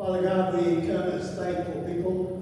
Father God, we come as thankful people.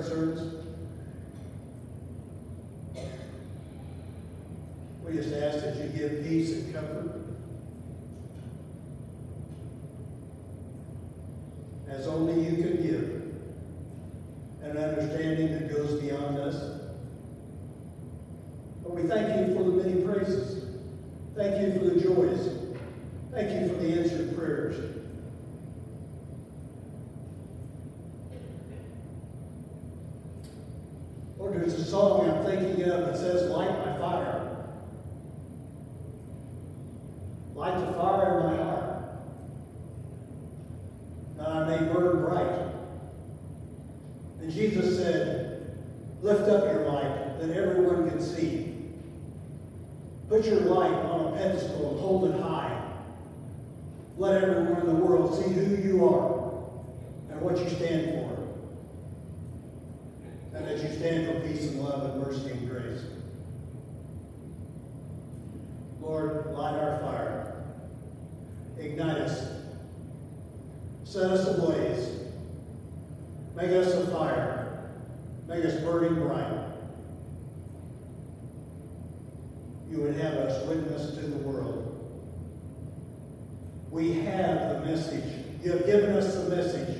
concerns Make us a fire. Make us burning bright. You would have us witness to the world. We have the message. You have given us the message.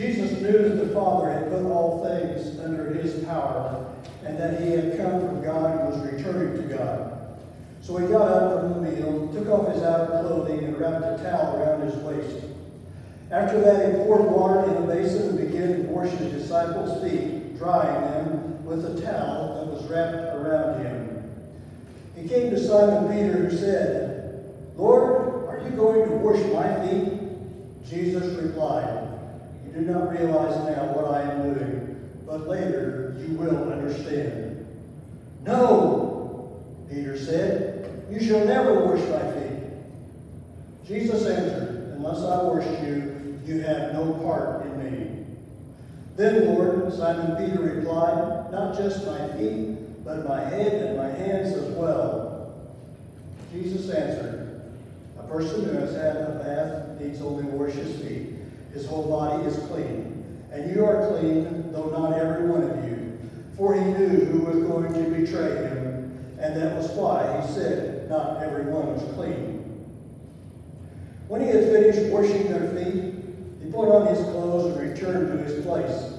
Jesus knew that the Father had put all things under his power and that he had come from God and was returning to God. So he got up from the meal, took off his outer clothing, and wrapped a towel around his waist. After that, he poured water in a basin and began to wash his disciples' feet, drying them with a towel that was wrapped around him. He came to Simon Peter, who said, Lord, are you going to wash my feet? Jesus replied, you do not realize now what I am doing, but later you will understand. No, Peter said, you shall never wash my feet. Jesus answered, Unless I wash you, you have no part in me. Then, Lord, Simon Peter replied, Not just my feet, but my head and my hands as well. Jesus answered, A person who has had a bath needs only wash his feet his whole body is clean. And you are clean, though not every one of you. For he knew who was going to betray him, and that was why he said, Not everyone was clean. When he had finished washing their feet, he put on his clothes and returned to his place.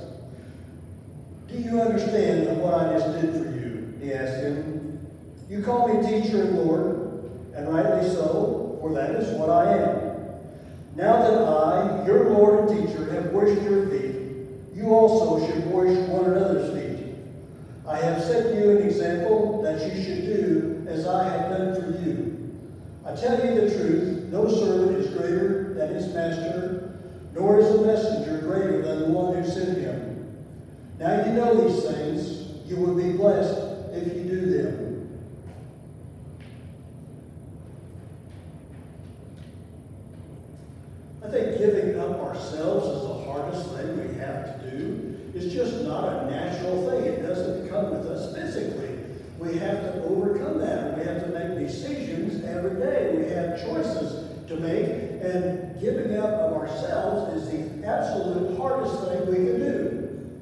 Do you understand what I just did for you? He asked him. You call me teacher and Lord, and rightly so, for that is what I am. Now that I, your Lord and teacher, have washed your feet, you also should wash one another's feet. I have set you an example that you should do as I have done for you. I tell you the truth, no servant is greater than his master, nor is a messenger greater than the one who sent him. Now you know these things. You will be blessed if you do them. I think giving up ourselves is the hardest thing we have to do. It's just not a natural thing. It doesn't come with us physically. We have to overcome that. We have to make decisions every day. We have choices to make, and giving up of ourselves is the absolute hardest thing we can do.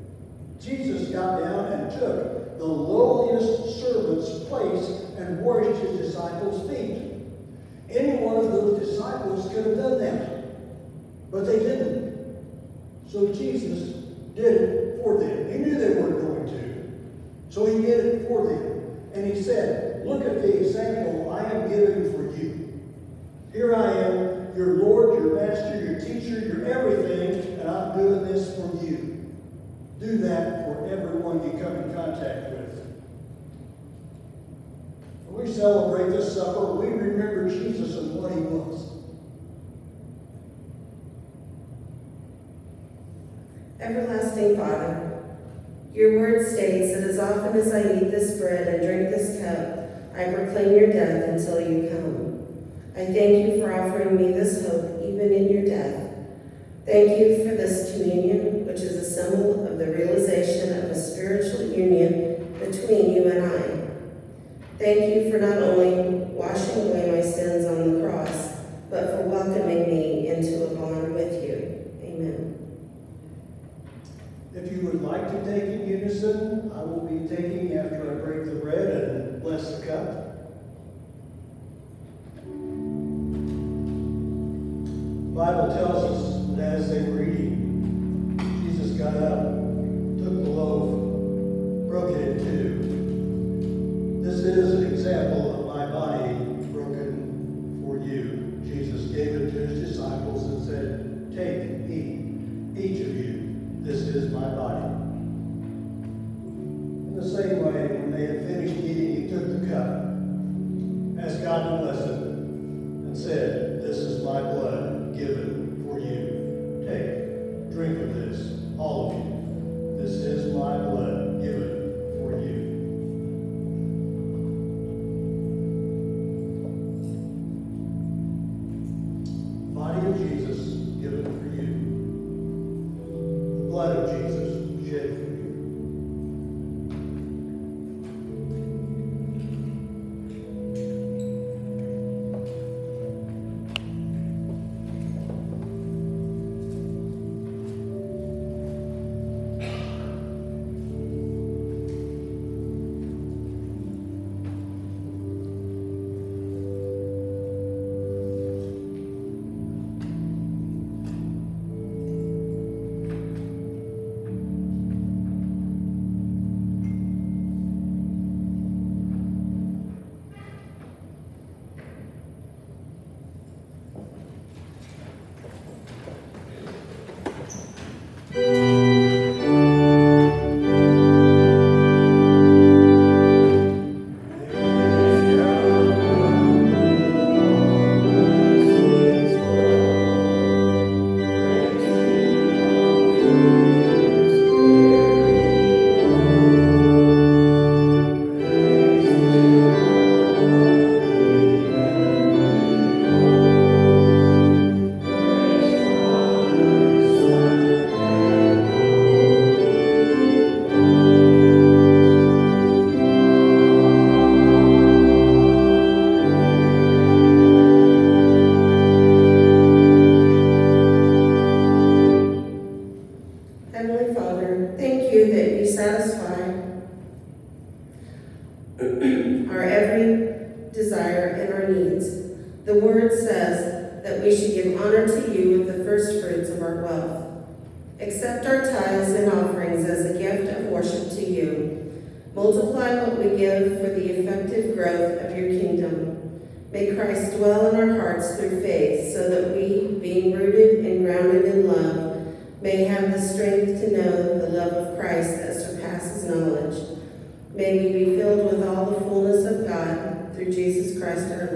Jesus got down and took the lowliest servant's place and washed his disciples' feet. Any one of those disciples could have done that. But they didn't. So Jesus did it them. He knew they weren't going to. So he did it for them. And he said, Look at the example I am giving for you. Here I am, your Lord, your master, your teacher, your everything, and I'm doing this for you. Do that for everyone you come in contact with. When we celebrate this supper, we remember Jesus and what he was. Everlasting Father, your word states that as often as I eat this bread and drink this cup, I proclaim your death until you come. I thank you for offering me this hope even in your death. Thank you for this communion, which is a symbol of the realization of a spiritual union between you and I. Thank you for not only washing away my sins on the cross, but for welcoming me into a bond with you. Amen. If you would like to take in unison, I will be taking after I break the bread and bless the cup. The Bible tells us that as they were eating, Jesus got up, took the loaf, broke it in two. This is semester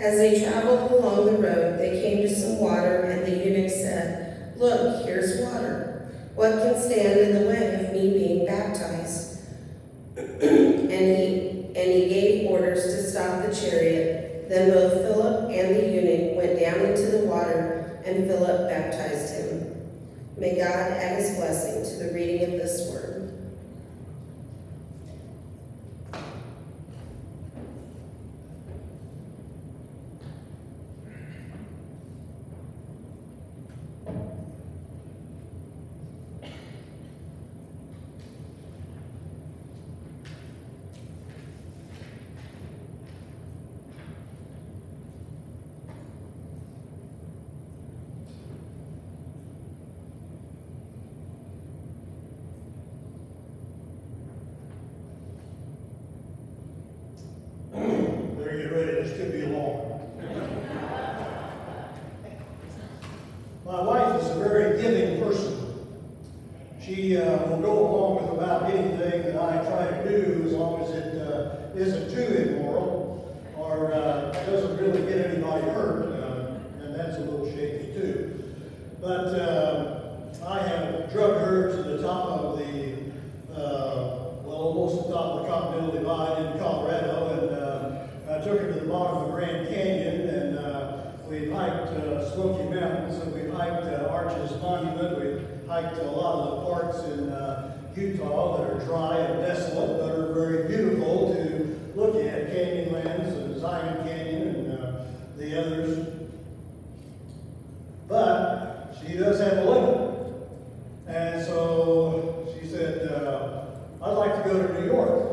As they traveled along the road, they came to some water, and the eunuch said, Look, here's water. What can stand in the way of me being baptized? and, he, and he gave orders to stop the chariot. Then both Philip and the eunuch went down into the water, and Philip baptized him. May God add his blessing to the reading of this word. the others. But she does have a limit. And so she said, uh, I'd like to go to New York.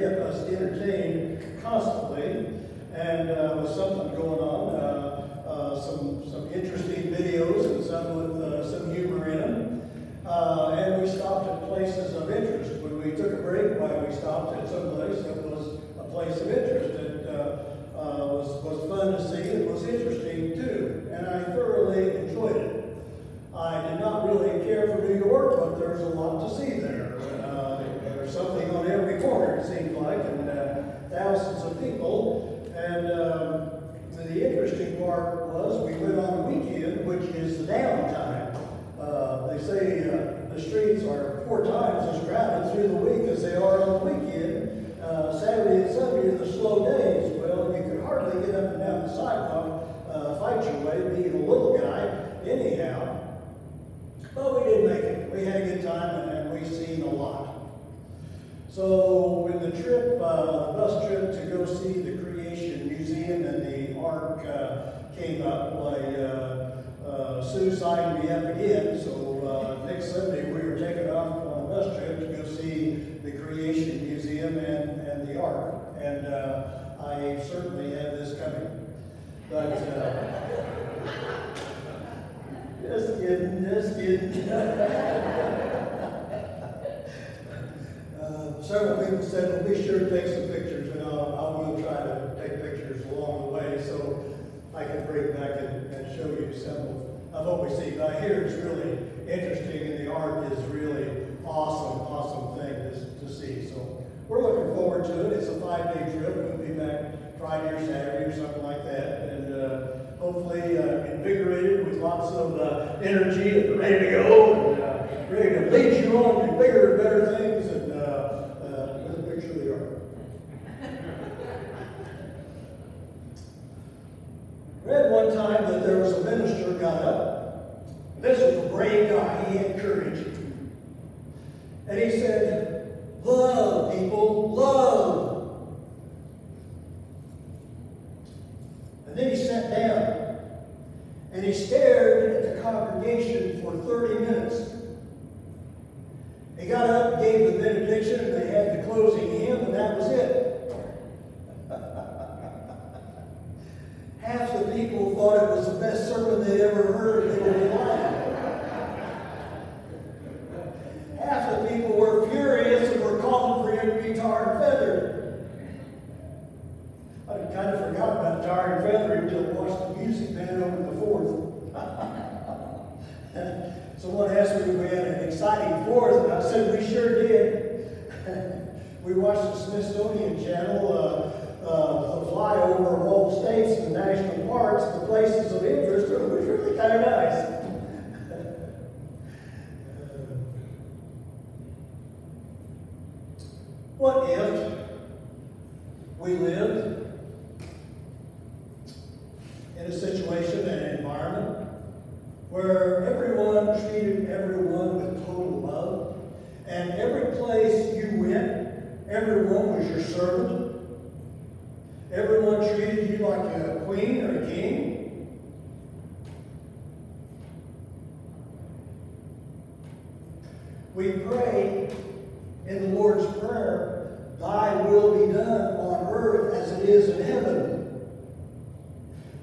kept us entertained constantly. And uh, with something going on, uh, uh, some some interesting videos and some with uh, some humor in them. Uh, and we stopped at places of interest. When we took a break, why we stopped at some place that was a place of interest that uh, was was fun to see and was interesting too. And I thoroughly enjoyed it. I did not really care for New York, but there's a lot to see four times as crowded through the week as they are on the weekend. Uh, Saturday and Sunday are the slow days. Well, you could hardly get up and down the sidewalk, uh, fight your way, being a little guy, anyhow. But we did make it. We had a good time and, and we seen a lot. So when the trip, uh, the bus trip to go see the Creation Museum and the Ark uh, came up, why uh, uh, Sue signed me up again. So uh, next Sunday we were taking off on a bus trip to go see the Creation Museum and, and the Ark. And uh, I certainly have this coming. But uh, just kidding, just kidding. Uh, several people said, well, be sure to take some pictures, and I'll, I will try to take pictures along the way, so I can bring back and, and show you some of, of what we see. But I hear it's really interesting, and the Ark is really awesome, awesome thing to, to see. So we're looking forward to it. It's a five-day trip. We'll be back Friday or Saturday or something like that, and uh, hopefully uh, invigorated with lots of uh, energy and ready to go, and uh, ready to lead you on to bigger and better things. And uh, uh, let's make. Read one time that there was a minister got up. This was a brave guy. He had courage. And he said, Love, people, love. And then he sat down and he stared at the congregation for 30 minutes. He got up gave the benediction, and they had the closing hymn, and that was it. Half the people thought it was the best sermon they'd ever heard in their life. Half the people were furious and were calling for him to be tar and feathered. I kind of forgot about tar and feathering until I watched the Music Man over the fourth. Someone asked me if we had an exciting fourth, and I said we sure did. We watched the Smithsonian Channel uh, uh, fly over the states and national parks, the places of interest. It was really kind of nice. what if we lived in a situation and an environment where everyone treated everyone with total love, and every place you went, everyone was your servant. Everyone treated you like a queen or a king. We pray in the Lord's Prayer, Thy will be done on earth as it is in heaven.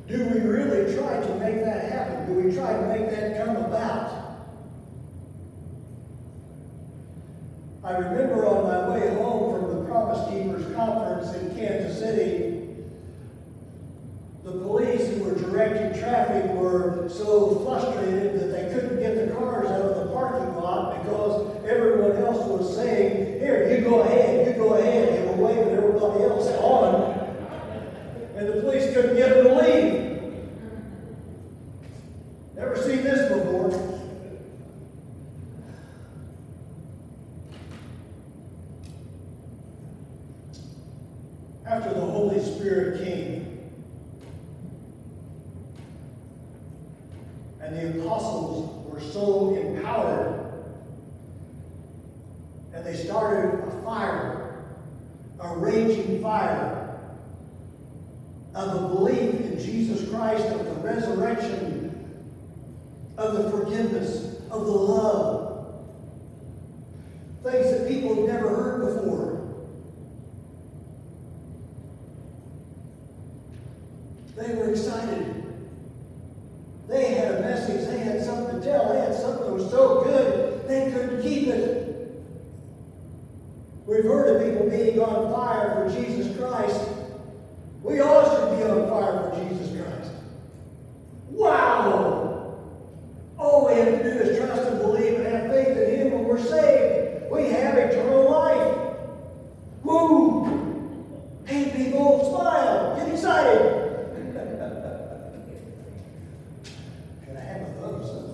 Do we really try to make that happen? Do we try to make that come about? I remember on my way home Keepers Conference in Kansas City, the police who were directing traffic were so frustrated that they couldn't get the cars out of the parking lot because everyone else was saying, Here, you go ahead, you go ahead. They were waving everybody else on. And the police couldn't get them to leave. Never seen this before. After the Holy Spirit came, and the apostles were so empowered, and they started a fire, a raging fire of the belief in Jesus Christ, of the resurrection, of the forgiveness, of the love. Things that people have never heard before. They were excited. They had a message, they had something to tell, they had something that was so good they it. We've heard of people being on fire for Jesus Christ. We all should be on fire for Jesus Christ. Wow! All we have to do is trust and believe and have faith in Him when we're saved. We have eternal life. Woo! Hey, people, smile. Get excited. Can I have a thumbs up?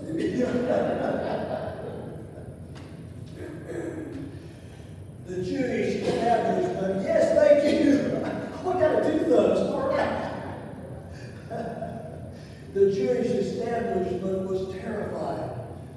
the Jewish establishment was terrified.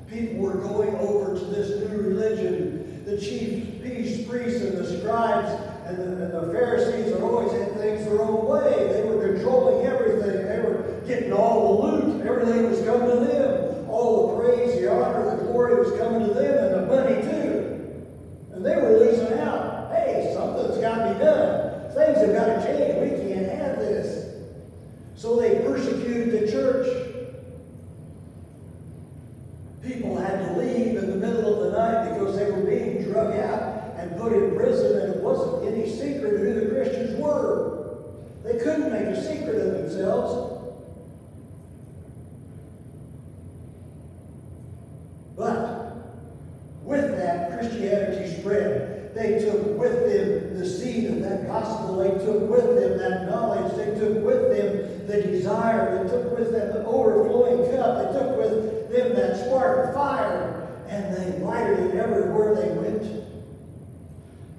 People were going over to this new religion. The chief priests and the scribes and the, and the Pharisees had always had things their own way. They were controlling everything. They were getting all the loot. Everything was coming to them. All the praise, the honor, the glory was coming to them, and the money too. And they were losing out. Hey, something's got to be done. Things have got to change. We can't have this. So they persecuted the church. People had to leave in the middle of the night because they were being drug out and put in prison, and it wasn't any secret who the Christians were. They couldn't make a secret of themselves. But with that, Christianity spread. They took with them the seed of that gospel. They took with them that knowledge. They took with them the desire. They took with them the overflowing cup. They took with them that spark of fire. And they lighted it everywhere they went.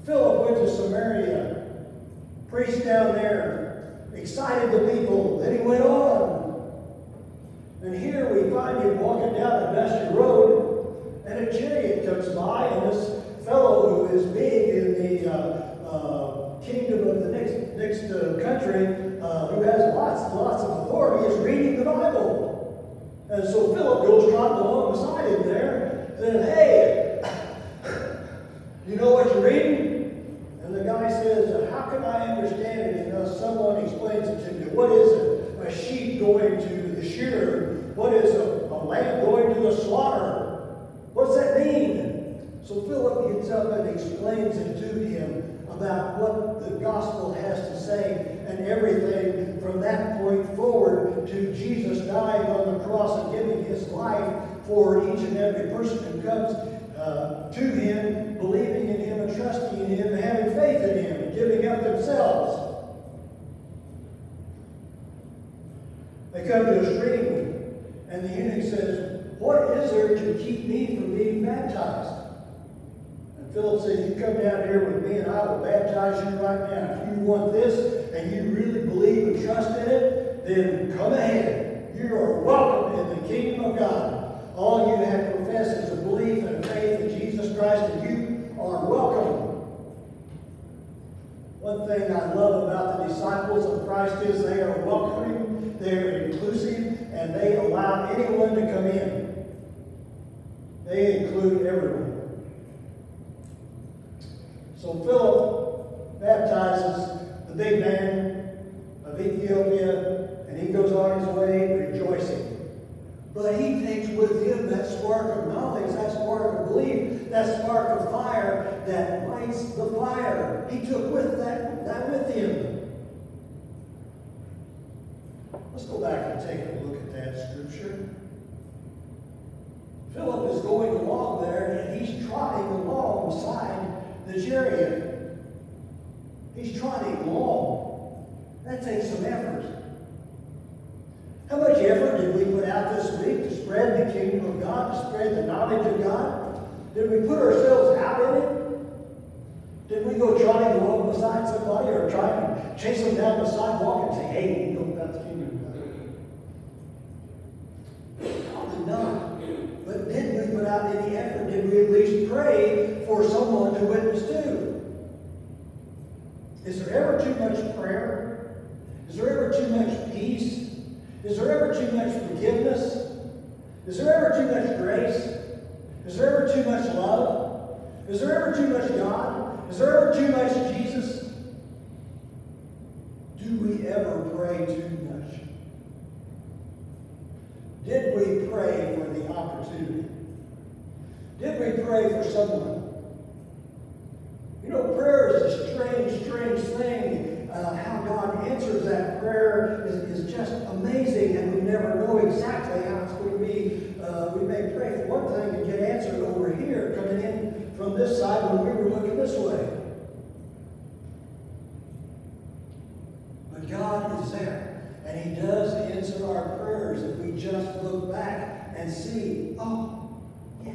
Philip went to Samaria, preached down there, excited the people. Then he went on. And here we find him walking down a dusty road, and a chariot comes by, and this fellow who is big in the uh, uh, kingdom of the next next uh, country, uh, who has lots and lots of authority, is reading the Bible. And so Philip goes trotting along beside him there, saying, "Hey, you know what you're reading?" And the guy says, How can I understand it unless someone explains it to me? What is it? A sheep going to the shearer? What is a, a lamb going to the slaughter? What's that mean? So Philip gets up and explains it to him about what the gospel has to say and everything from that point forward to Jesus dying on the cross and giving his life for each and every person who comes uh, to him, believing in him and trusting in him and having faith in him and giving up themselves. They come to a stream, and the eunuch says, What is there to keep me from being baptized? Philip says, You come down here with me, and I will baptize you right now. If you want this, and you really believe and trust in it, then come ahead. You are welcome in the kingdom of God. All you have to profess is a belief and a faith in Jesus Christ, and you are welcome. One thing I love about the disciples of Christ is they are welcoming, they are inclusive, and they allow anyone to come in. They include everyone. So Philip baptizes the big man of Ethiopia, and he goes on his way rejoicing. But he takes with him that spark of knowledge, that spark of belief, that spark of fire that lights the fire. He took with that, that with him. Let's go back and take a look at that scripture. Philip is going along there and he's trotting along beside the chariot. He's trotting along. That takes some effort. How much effort did we put out this week to spread the kingdom of God, to spread the knowledge of God? Did we put ourselves out in it? Did we go trotting along beside somebody or try to chase them down the sidewalk and say, hey, you know about the kingdom of God? Probably not. But did we put out any effort? Did we at least pray for someone to witness to? Is there ever too much prayer? Is there ever too much peace? Is there ever too much forgiveness? Is there ever too much grace? Is there ever too much love? Is there ever too much God? Is there ever too much Jesus? Do we ever pray too much? Did we pray for the opportunity? Did we pray for someone? You know, prayer is a strange, strange thing. Uh, how God answers that prayer is, is just amazing, and we never know exactly how it's going to be. Uh, we may pray for one thing and get answered over here, coming in from this side when we were looking this way. But God is there, and He does answer our prayers if we just look back and see, oh, yeah,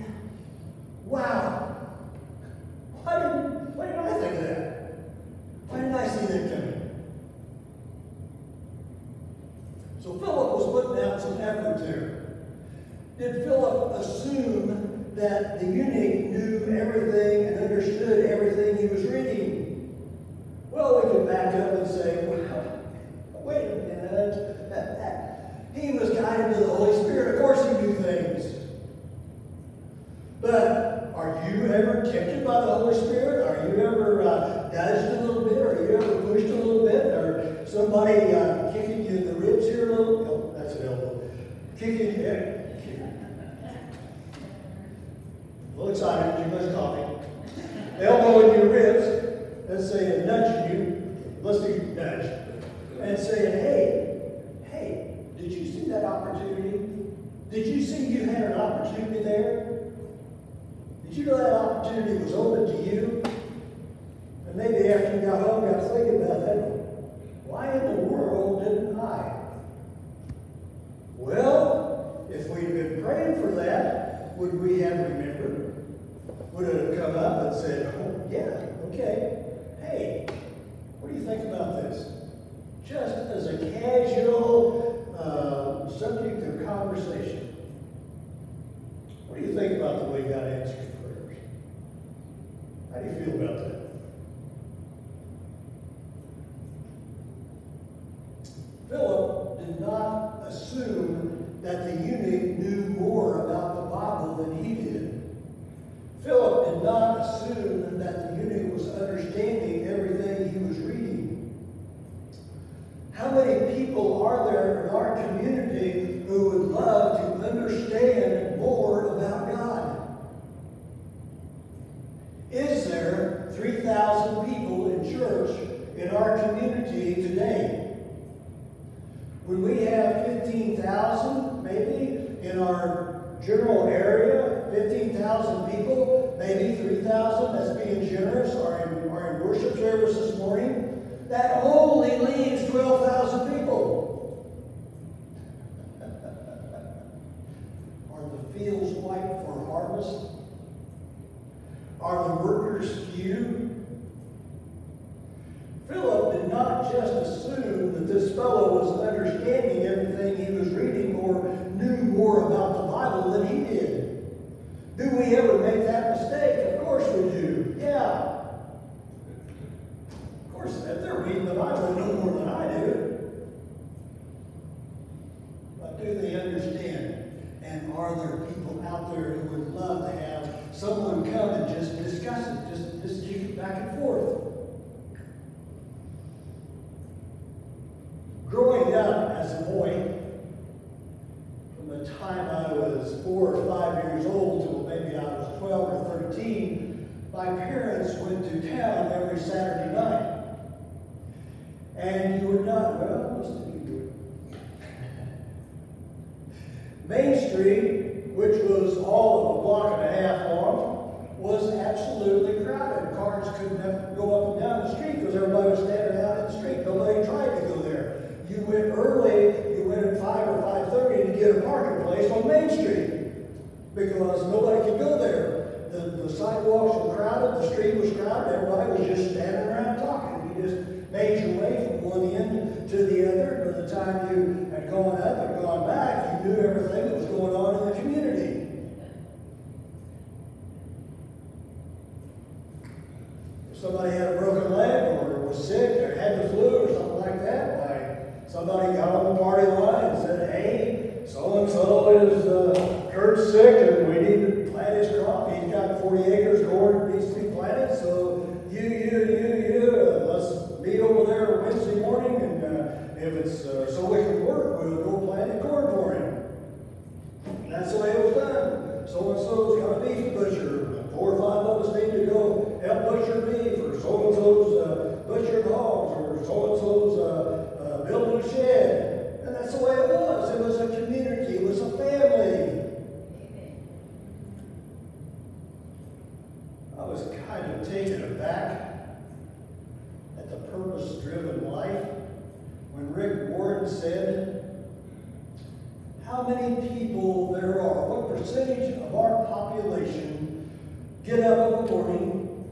wow. Why didn't, why didn't I think of that? Why didn't I see that coming? So Philip was putting out some effort there. Did Philip assume that the eunuch knew everything and understood everything he was reading? Well, we can back up and say, well, wait a minute. he was guided by the Holy Spirit. Of course he knew things. But are you ever tempted by the Holy Spirit? Are you ever uh, nudged a little bit? Are you ever pushed a little bit? Or somebody uh, kicking you in the ribs here a little? Oh, that's an elbow. Kicking you. Yeah. A little excited, too much coffee. Elbow in your ribs and saying, nudging you. Let's do nudge. And saying, hey, hey, did you see that opportunity? Did you see you had an opportunity there? Did you know that opportunity was open to you? And maybe after you got home, you got thinking about that. Why in the world didn't I? Well, if we'd been praying for that, would we have remembered? Would have come up and said, oh, yeah, okay, hey, what do you think about this? Just as a casual uh, subject of conversation. What do you think about the way God answers prayers? How do you feel about that? Philip did not assume that the eunuch knew more about the Bible than he did. Assume that the eunuch was understanding everything he was reading. How many people are there in our community who would love to understand more about God? Is there 3,000 people in church in our community today? Would we have 15,000 maybe in our general area? 15,000 people, maybe 3,000, that's being generous, are in, are in worship service this morning. That only leaves 12,000 Street, which was all of a block and a half long, was absolutely crowded. Cars couldn't have, go up and down the street because everybody was standing out in the street. Nobody tried to go there. You went early, you went at 5 or 5.30 to get a parking place on Main Street because nobody could go there. The, the sidewalks were crowded, the street was crowded, everybody was just standing around talking. You just made your way from one end to the other. By the time you gone up and gone back, you knew everything that was going on in the community. If somebody had a broken leg or was sick or had the flu or something like that, why, somebody got on the party line and said, hey, so-and-so is, uh, sick and we need to plant his crop. He's got 40 acres corn needs to be planted, so you, you, you, you, uh, let's meet over there Wednesday morning and if it's uh, so we can work, we'll go plant corn for him. And that's the way it was done. So-and-so's got a beef butcher. Four or five of us need to go help butcher beef, or so-and-so's uh, butcher hogs, or so-and-so's uh, uh, building a shed. And that's the way it was. It was a community. It was a family. I was kind of taken aback at the purpose-driven life when Rick Warren said, how many people there are, what percentage of our population get up in the morning,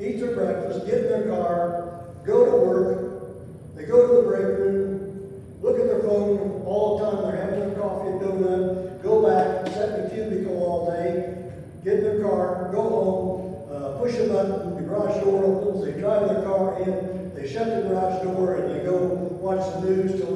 eat their breakfast, get in their car, go to work, they go to the break room, look at their phone all the time, they're having their coffee and donut, go back, sit in the cubicle all day, get in their car, go home, uh, push a button, the garage door opens, they drive their car in, they shut the garage door, God's news to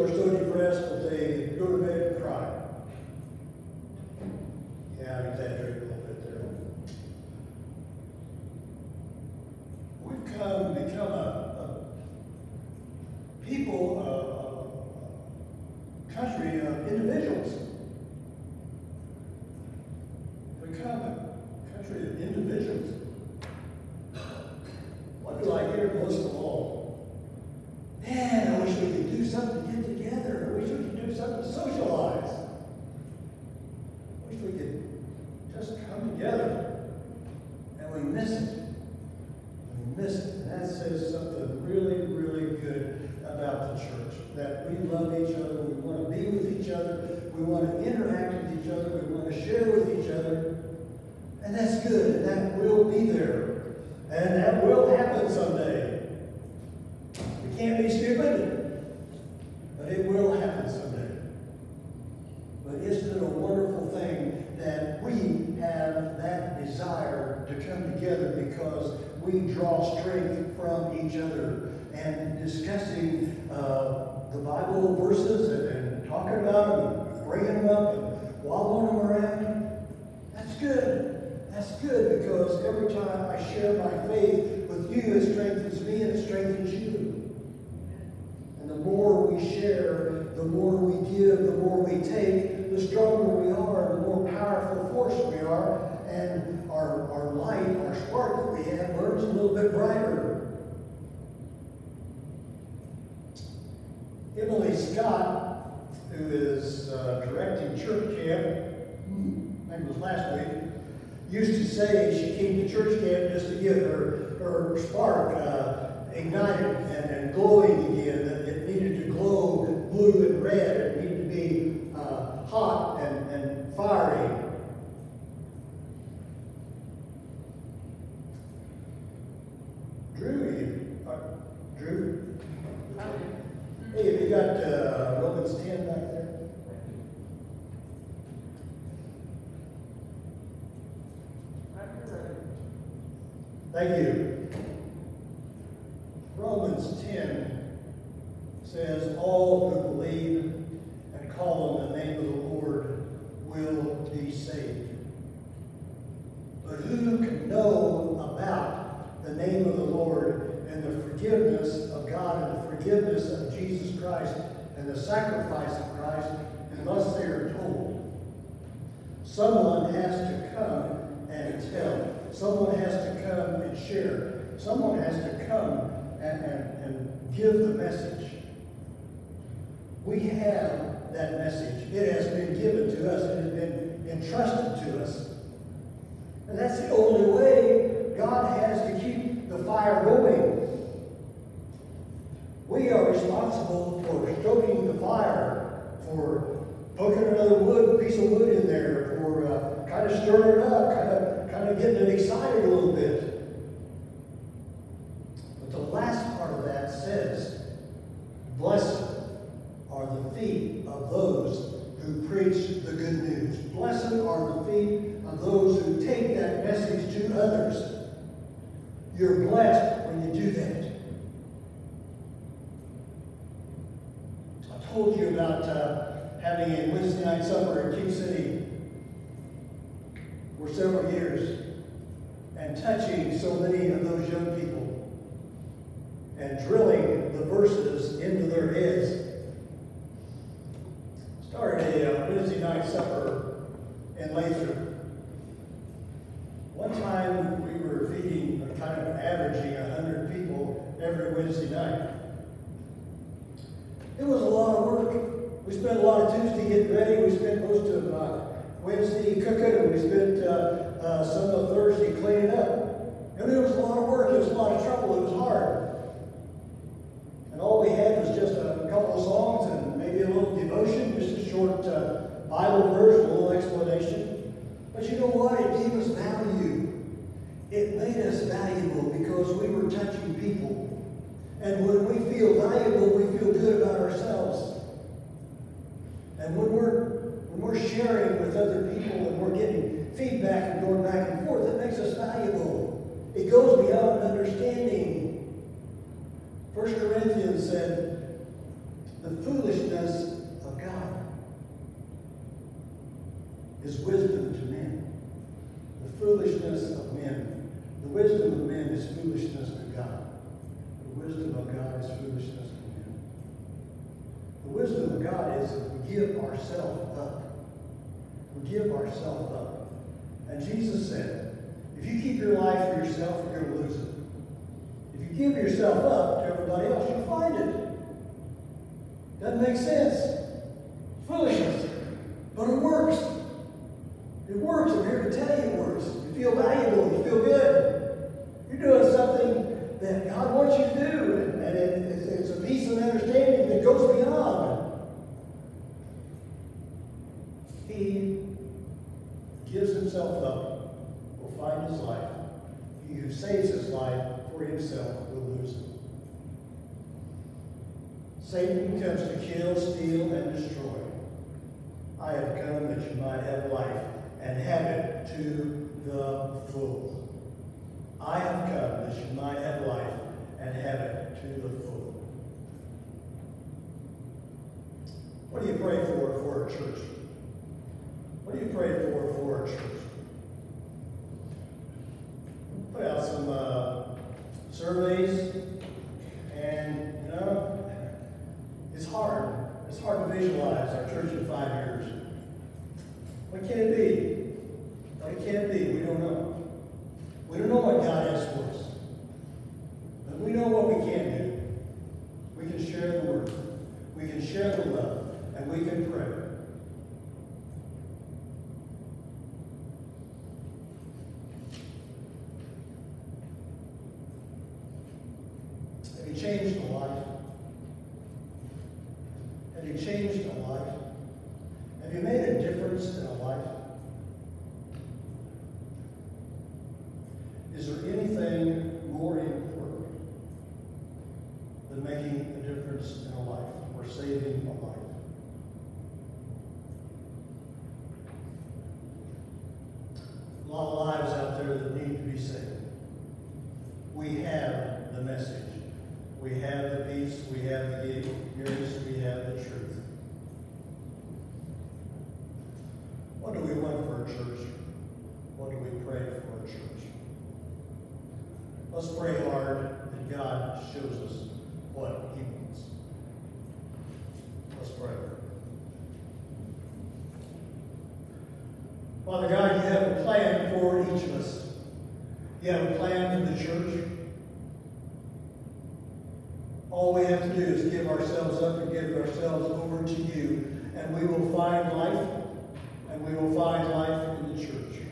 talking about them, bringing them up and them around? That's good. That's good because every time I share my faith with you, it strengthens me and it strengthens you. And the more we share, the more we give, the more we take, the stronger we are, the more powerful force we are, and our, our light, our spark that we have burns a little bit brighter. Emily Scott, who is uh, directing church camp, I think it was last week, used to say she came to church camp just to get her, her spark uh, ignited and, and glowing again, that it needed to glow blue and red. It needed to be uh, hot and, and fiery. Drew, you, uh, Drew? Hey, have you got uh, Romans 10 back there? Thank you. Romans 10 says, All who believe and call on the name of the Lord will be saved. But who can know about the name of the Lord and the forgiveness of God and the forgiveness of Jesus Christ and the sacrifice of Christ unless they are told? Someone has to come and tell. Someone has to come and share. Someone has to come and, and, and give the message. We have that message. It has been given to us. It has been entrusted to us. And that's the only way God has to keep the fire going. We are responsible for stoking the fire, for poking another wood, piece of wood in there, for uh, kind of stirring it up, kind of, kind of getting it excited a little bit. Last part of that says, Blessed are the feet of those who preach the good news. Blessed are the feet of those who take that message to others. You're blessed when you do that. I told you about uh, having a Wednesday night supper in King City for several years and touching so many of those young people and drilling the verses into their heads. Started a uh, Wednesday night supper in Lathrop. One time we were feeding, kind of averaging 100 people every Wednesday night. It was a lot of work. We spent a lot of Tuesday getting ready. We spent most of uh, Wednesday cooking, and we spent uh, uh, some of Thursday cleaning up. And it was a lot of work. It was a lot of trouble. It was hard. All we had was just a couple of songs and maybe a little devotion, just a short uh, Bible verse, a little explanation. But you know what? It gave us value. It made us valuable because we were touching people. And when we feel valuable, we feel good about ourselves. And when we're when we're sharing with other people and we're getting feedback and going back and forth, it makes us valuable. It goes beyond understanding. First Corinthians said, the foolishness of God is wisdom to men. The foolishness of men. The wisdom of men is foolishness to God. The wisdom of God is foolishness to men. The wisdom of God is we give ourselves up. We give ourselves up. And Jesus said, if you keep your life for yourself, you're going to lose it. You give yourself up to everybody else, you'll find it. Doesn't make sense. Foolishness. But it works. It works. I'm here to tell you it works. You feel valuable. You feel good. You're doing something that God wants you to do. And, and it, it's, it's a peace and understanding that goes beyond. He gives himself up, will find his life. He who saves his life for himself will lose it. Satan comes to kill, steal, and destroy. I have come that you might have life and have it to the full. I have come that you might have life and have it to the full. What do you pray for for a church? What do you pray for for a church? Up and give ourselves over to you, and we will find life, and we will find life in the church.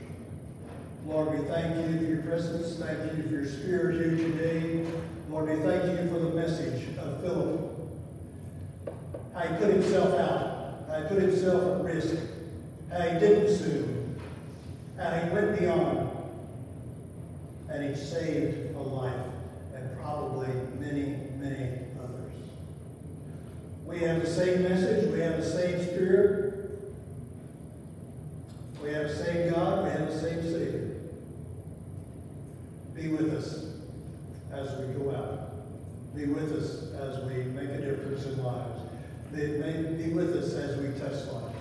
Lord, we thank you for your presence. Thank you for your spirit here today. Lord, we thank you for the message of Philip. How he put himself out, how he put himself at risk, how he didn't sue, how he went beyond, and he saved a life, and probably many, many. We have the same message, we have the same spirit, we have the same God, we have the same Savior. Be with us as we go out. Be with us as we make a difference in lives. Be, with us as we touch lives.